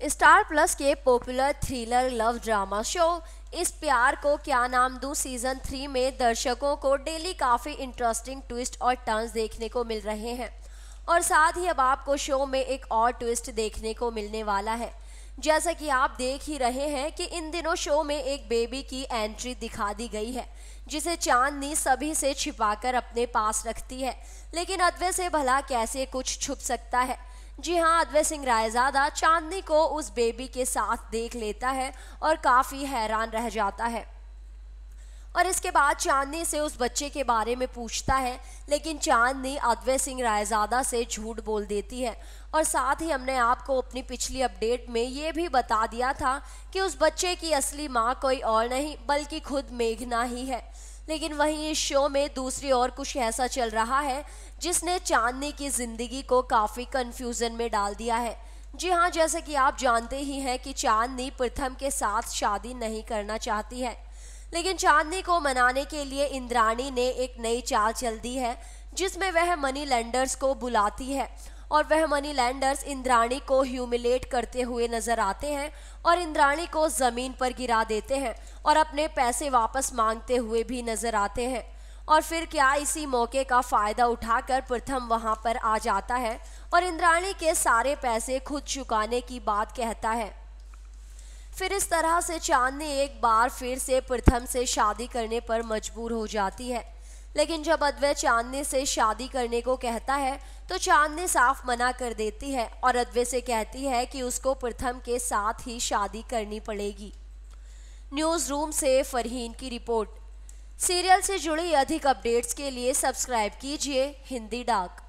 Star Plus के popular thriller love drama show इस प्यार को क्या नाम दू सीज़न थ्री में दर्शकों को डेली काफ़ी इंटरेस्टिंग ट्विस्ट और टर्न्स देखने को मिल रहे हैं। और साथ ही अब आपको शो में एक और ट्विस्ट देखने को मिलने वाला है। जैसा कि आप देख ही रहे हैं कि इन दिनों शो में एक बेबी की एंट्री दिखा दी गई है, जिसे चांदनी सभी से छिपाकर अपने पास रखती है। लेकिन अद्वै से भला कैसे कुछ छुप सकता है? जी हाँ अद्वै सिंह रायजादा चांदनी को उस बेबी के साथ देख लेता है और काफ़ी हैरान रह जाता है। और इसके बाद चांदनी से उस बच्चे के बारे में पूछता है, लेकिन चांदनी अद्वै सिंह रायजादा से झूठ बोल देती है। और साथ ही हमने आपको अपनी पिछली अपडेट में ये भी बता दिया था कि उस बच्चे की असली माँ कोई और नहीं, बल्कि खुद मेघना ही है। लेकिन वहीं इस शो में दूसरी और कुछ ऐसा चल रहा है, जिसने चांदनी की ज़िंदगी को काफ़ी कन्फ्यूज़न में डाल दिया है। जी हाँ जैसे कि आप जानते ही हैं कि चांदनी प्रथम के साथ शादी नहीं करना चाहती है। लेकिन चांदनी को मनाने के लिए इंद्राणी ने एक नई चाल चल दी है, जिसमें वह मनी लैंडर्स को बुलाती है। और वह मनी लैंडर्स इंद्राणी को ह्यूमिलेट करते हुए नज़र आते हैं और इंद्राणी को ज़मीन पर गिरा देते हैं और अपने पैसे वापस मांगते हुए भी नज़र आते हैं। और फिर क्या इसी मौके का फ़ायदा उठाकर प्रथम वहाँ पर आ जाता है और इंद्राणी के सारे पैसे खुद चुकाने की बात कहता है। फिर इस तरह से चांदनी एक बार फिर से प्रथम से शादी करने पर मजबूर हो जाती है। लेकिन जब अद्वैत चांदनी से शादी करने को कहता है तो चांदनी साफ़ मना कर देती है और अद्वैत से कहती है कि उसको प्रथम के साथ ही शादी करनी पड़ेगी। न्यूज़ रूम से फरहीन की रिपोर्ट। सीरियल से जुड़ी अधिक अपडेट्स के लिए सब्सक्राइब कीजिए हिंदी डाक।